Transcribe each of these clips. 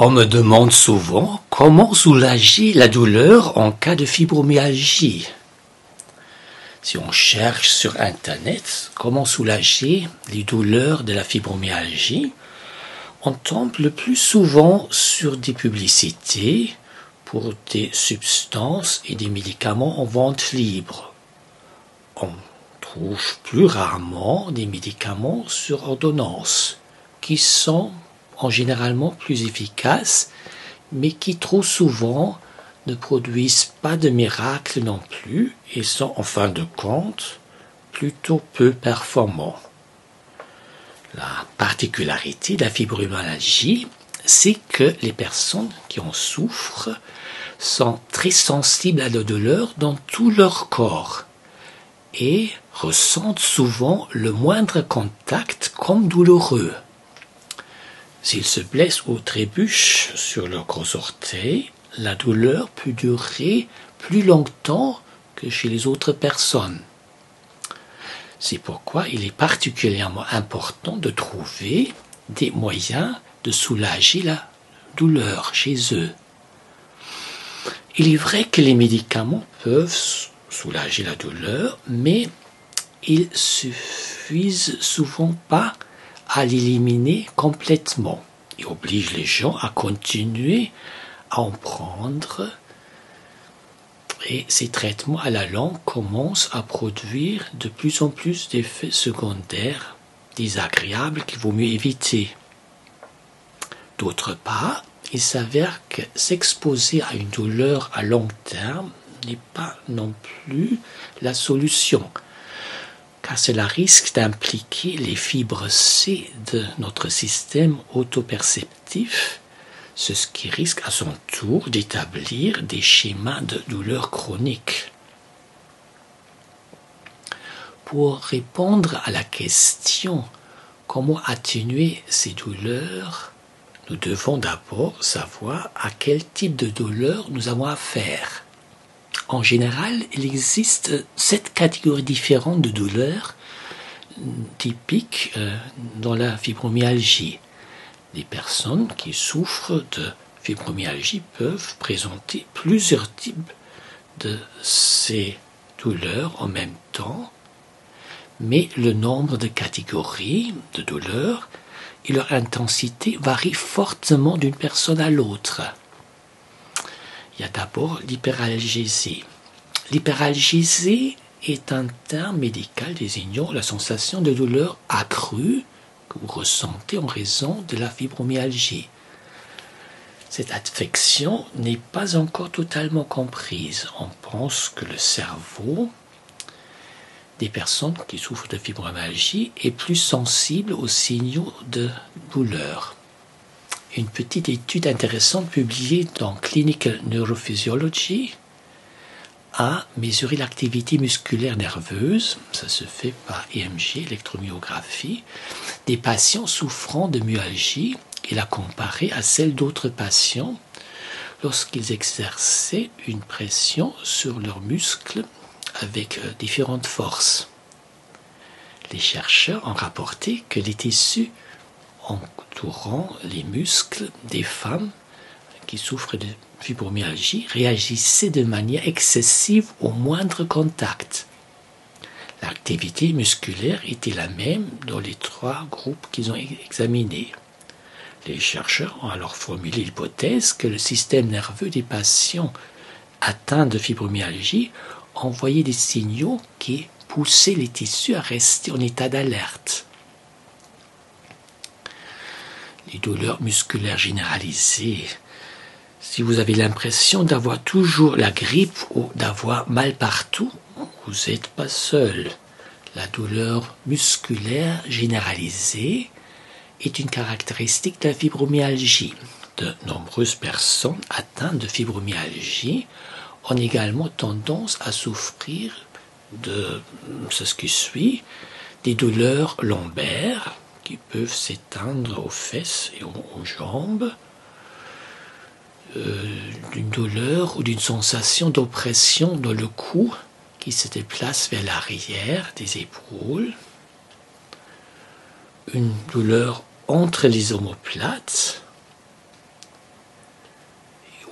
On me demande souvent comment soulager la douleur en cas de fibromyalgie. Si on cherche sur Internet comment soulager les douleurs de la fibromyalgie, on tombe le plus souvent sur des publicités pour des substances et des médicaments en vente libre. On trouve plus rarement des médicaments sur ordonnance qui sont en généralement plus efficaces, mais qui trop souvent ne produisent pas de miracles non plus et sont en fin de compte plutôt peu performants. La particularité de la fibromyalgie, c'est que les personnes qui en souffrent sont très sensibles à la douleur dans tout leur corps et ressentent souvent le moindre contact comme douloureux. S'ils se blessent ou trébuchent sur leur gros orteil, la douleur peut durer plus longtemps que chez les autres personnes. C'est pourquoi il est particulièrement important de trouver des moyens de soulager la douleur chez eux. Il est vrai que les médicaments peuvent soulager la douleur, mais ils suffisent souvent pas à l'éliminer complètement. Et oblige les gens à continuer à en prendre. Et ces traitements à la langue commencent à produire de plus en plus d'effets secondaires désagréables qu'il vaut mieux éviter. D'autre part, il s'avère que s'exposer à une douleur à long terme n'est pas non plus la solution car cela risque d'impliquer les fibres C de notre système autoperceptif, ce qui risque à son tour d'établir des schémas de douleur chronique. Pour répondre à la question comment atténuer ces douleurs, nous devons d'abord savoir à quel type de douleur nous avons affaire. En général, il existe sept catégories différentes de douleurs typiques euh, dans la fibromyalgie. Les personnes qui souffrent de fibromyalgie peuvent présenter plusieurs types de ces douleurs en même temps, mais le nombre de catégories de douleurs et leur intensité varient fortement d'une personne à l'autre. Il y a d'abord l'hyperalgésie. L'hyperalgésie est un terme médical désignant la sensation de douleur accrue que vous ressentez en raison de la fibromyalgie. Cette affection n'est pas encore totalement comprise. On pense que le cerveau des personnes qui souffrent de fibromyalgie est plus sensible aux signaux de douleur une petite étude intéressante publiée dans Clinical Neurophysiology a mesuré l'activité musculaire nerveuse, ça se fait par EMG, électromyographie, des patients souffrant de myalgie et l'a comparée à celle d'autres patients lorsqu'ils exerçaient une pression sur leurs muscles avec euh, différentes forces. Les chercheurs ont rapporté que les tissus entourant les muscles des femmes qui souffrent de fibromyalgie réagissaient de manière excessive au moindre contact. L'activité musculaire était la même dans les trois groupes qu'ils ont examinés. Les chercheurs ont alors formulé l'hypothèse que le système nerveux des patients atteints de fibromyalgie envoyait des signaux qui poussaient les tissus à rester en état d'alerte les douleurs musculaires généralisées, si vous avez l'impression d'avoir toujours la grippe ou d'avoir mal partout, vous n'êtes pas seul. La douleur musculaire généralisée est une caractéristique de la fibromyalgie. De nombreuses personnes atteintes de fibromyalgie ont également tendance à souffrir de ce qui suit, des douleurs lombaires, qui peuvent s'éteindre aux fesses et aux, jambes, euh, d'une douleur ou d'une sensation d'oppression dans le cou qui se déplace vers l'arrière des épaules, une douleur entre les omoplates,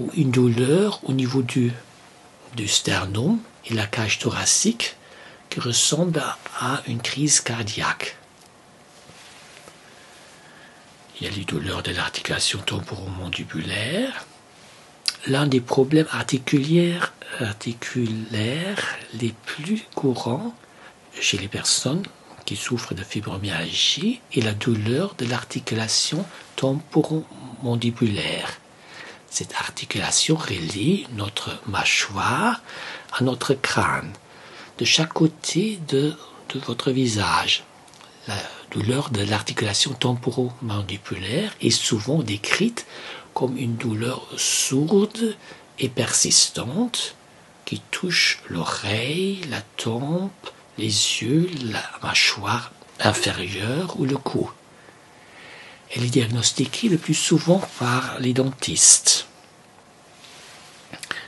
ou une douleur au niveau du, du sternum et la cage thoracique qui ressemble à une crise cardiaque. Il y a les douleurs de l'articulation temporomandibulaire. L'un des problèmes articulaires, les plus courants chez les personnes qui souffrent de fibromyalgie est la douleur de l'articulation temporomandibulaire. Cette articulation relie notre mâchoire à notre crâne, de chaque côté de votre visage. La douleur de l'articulation temporomandibulaire est souvent décrite comme une douleur sourde et persistante qui touche l'oreille, la tempe, les yeux, la mâchoire inférieure ou le cou. Elle est diagnostiquée le plus souvent par les dentistes.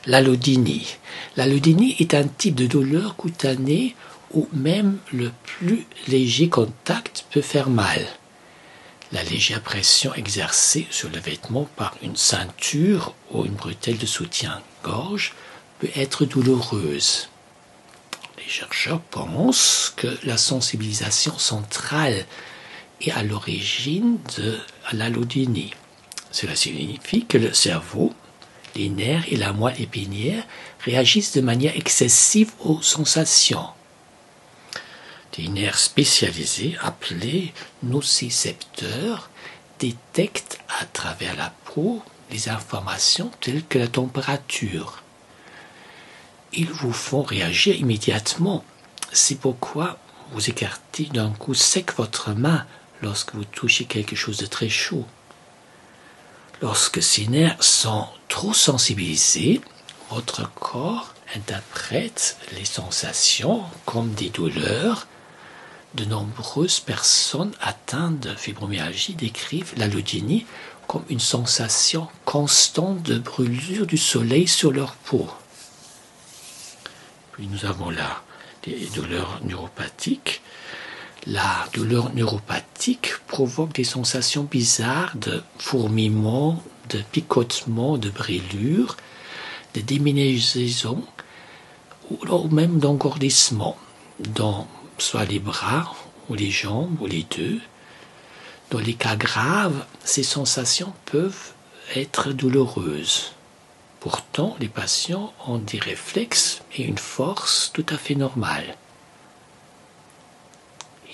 L'allodynie. L'allodynie est un type de douleur cutanée où même le plus léger contact peut faire mal. La légère pression exercée sur le vêtement par une ceinture ou une bretelle de soutien-gorge peut être douloureuse. Les chercheurs pensent que la sensibilisation centrale est à l'origine de l'allodynie. Cela signifie que le cerveau, les nerfs et la moelle épinière réagissent de manière excessive aux sensations. Des nerfs spécialisés appelés nocicepteurs détectent à travers la peau les informations telles que la température. Ils vous font réagir immédiatement. C'est pourquoi vous écartez d'un coup sec votre main lorsque vous touchez quelque chose de très chaud. Lorsque ces nerfs sont trop sensibilisés, votre corps interprète les sensations comme des douleurs de nombreuses personnes atteintes de fibromyalgie décrivent l'allodynie comme une sensation constante de brûlure du soleil sur leur peau. Puis nous avons là des douleurs neuropathiques. La douleur neuropathique provoque des sensations bizarres de fourmillement, de picotement, de brûlure, de déminaison ou même d'engourdissement dans soit les bras ou les jambes ou les deux. Dans les cas graves, ces sensations peuvent être douloureuses. Pourtant, les patients ont des réflexes et une force tout à fait normale.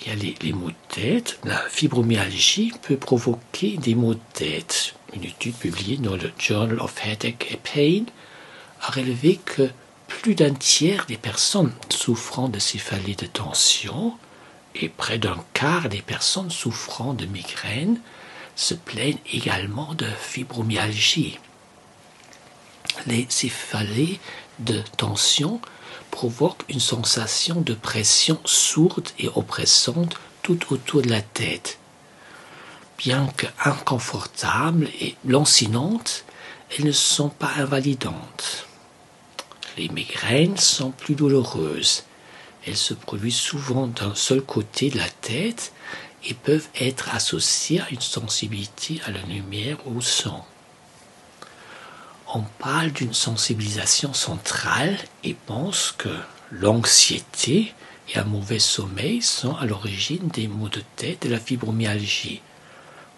Il y a les, maux de tête. La fibromyalgie peut provoquer des maux de tête. Une étude publiée dans le Journal of Headache and Pain a relevé que plus d'un tiers des personnes souffrant de céphalée de tension et près d'un quart des personnes souffrant de migraine se plaignent également de fibromyalgie. Les céphalées de tension provoquent une sensation de pression sourde et oppressante tout autour de la tête. Bien que inconfortables et lancinantes, elles ne sont pas invalidantes. Les migraines sont plus douloureuses. Elles se produisent souvent d'un seul côté de la tête et peuvent être associées à une sensibilité à la lumière ou au son. On parle d'une sensibilisation centrale et pense que l'anxiété et un mauvais sommeil sont à l'origine des maux de tête et de la fibromyalgie.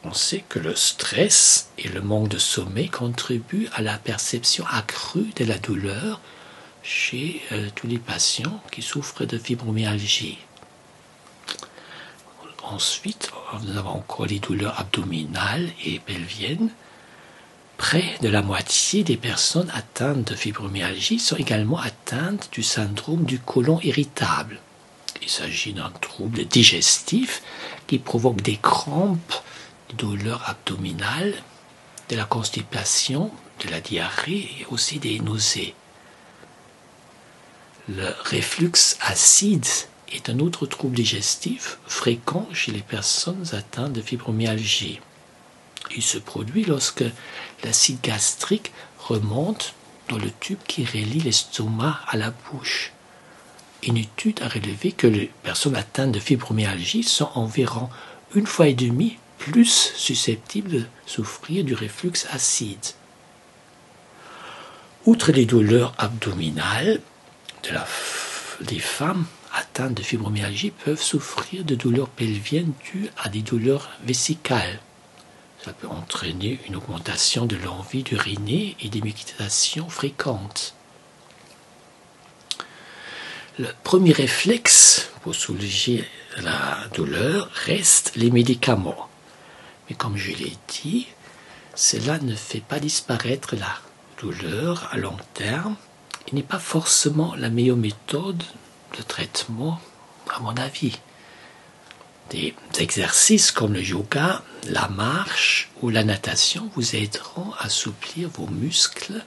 On sait que le stress et le manque de sommeil contribuent à la perception accrue de la douleur chez euh, tous les patients qui souffrent de fibromyalgie. Ensuite, nous avons encore les douleurs abdominales et pelviennes. Près de la moitié des personnes atteintes de fibromyalgie sont également atteintes du syndrome du côlon irritable. Il s'agit d'un trouble digestif qui provoque des crampes, des douleurs abdominales, de la constipation, de la diarrhée et aussi des nausées. Le reflux acide est un autre trouble digestif fréquent chez les personnes atteintes de fibromyalgie. Il se produit lorsque l'acide gastrique remonte dans le tube qui relie l'estomac à la bouche. Une étude a relevé que les personnes atteintes de fibromyalgie sont environ une fois et demie plus susceptibles de souffrir du reflux acide. Outre les douleurs abdominales, les femmes atteintes de fibromyalgie peuvent souffrir de douleurs pelviennes dues à des douleurs vésicales. Ça peut entraîner une augmentation de l'envie d'uriner et des méditations fréquentes. Le premier réflexe pour soulager la douleur reste les médicaments. Mais comme je l'ai dit, cela ne fait pas disparaître la douleur à long terme n'est pas forcément la meilleure méthode de traitement, à mon avis. Des exercices comme le yoga, la marche ou la natation vous aideront à assouplir vos muscles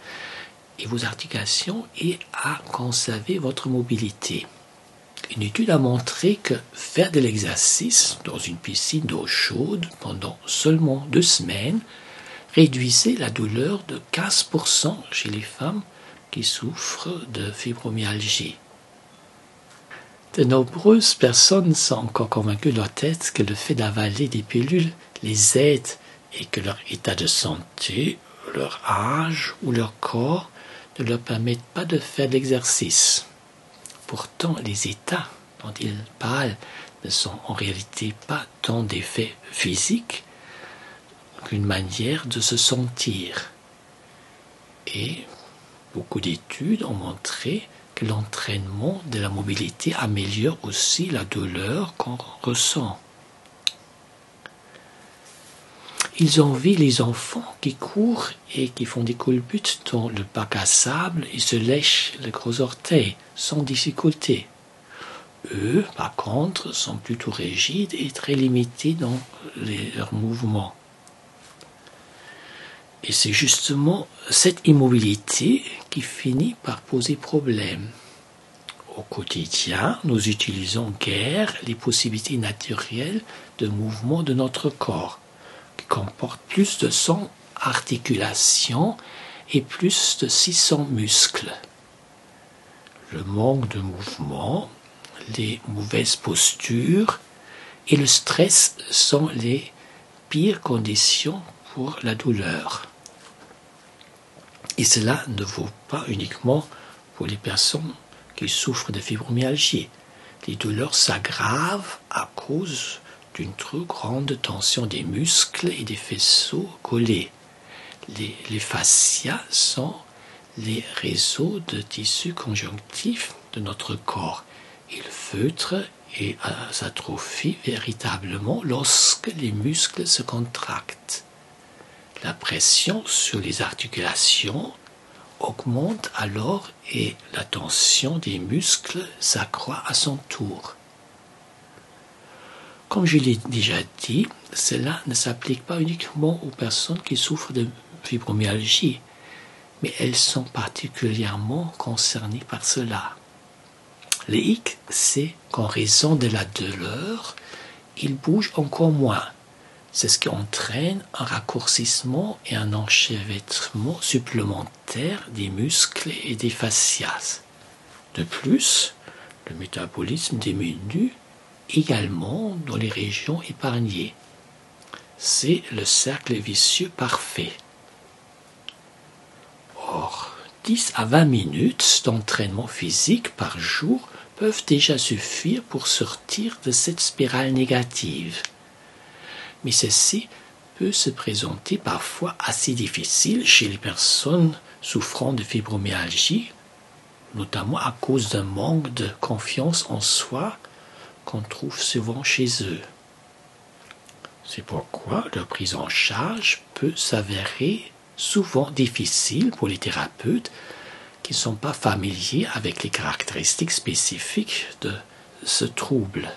et vos articulations et à conserver votre mobilité. Une étude a montré que faire de l'exercice dans une piscine d'eau chaude pendant seulement deux semaines réduisait la douleur de 15% chez les femmes qui souffrent de fibromyalgie. De nombreuses personnes sont encore convaincues de leur tête que le fait d'avaler des pilules les aide et que leur état de santé, leur âge ou leur corps ne leur permettent pas de faire l'exercice. Pourtant, les états dont ils parlent ne sont en réalité pas tant d'effets physiques qu'une manière de se sentir. Et beaucoup d'études ont montré que l'entraînement de la mobilité améliore aussi la douleur qu'on ressent. Ils envient les enfants qui courent et qui font des culbutes dans le bac à sable et se lèchent les gros orteils sans difficulté. Eux, par contre, sont plutôt rigides et très limités dans leurs mouvements. Et c'est justement cette immobilité qui finit par poser problème. Au quotidien, nous utilisons guère les possibilités naturelles de mouvement de notre corps comporte plus de 100 articulations et plus de 600 muscles. Le manque de mouvement, les mauvaises postures et le stress sont les pires conditions la douleur. Et cela ne vaut pas uniquement pour les personnes qui souffrent de fibromyalgie. Les douleurs s'aggravent à cause d'une trop grande tension des muscles et des faisceaux collés. Les, fascias sont les réseaux de tissus conjonctifs de notre corps. Ils feutrent et s'atrophient véritablement lorsque les muscles se contractent. La pression sur les articulations augmente alors et la tension des muscles s'accroît à son tour. Comme je l'ai déjà dit, cela ne s'applique pas uniquement aux personnes qui souffrent de fibromyalgie, mais elles sont particulièrement concernées par cela. Les hic, c'est qu'en raison de la douleur, ils bougent encore moins. C'est ce qui entraîne un raccourcissement et un enchevêtrement supplémentaire des muscles et des fascias. De plus, le métabolisme diminue également dans les régions épargnées. C'est le cercle vicieux parfait. Or, 10 à 20 minutes d'entraînement physique par jour peuvent déjà suffire pour sortir de cette spirale négative. Mais ceci peut se présenter parfois assez difficile chez les personnes souffrant de fibromyalgie, notamment à cause d'un manque de confiance en soi qu'on trouve souvent chez eux. C'est pourquoi leur prise en charge peut s'avérer souvent difficile pour les thérapeutes qui ne sont pas familiers avec les caractéristiques spécifiques de ce trouble.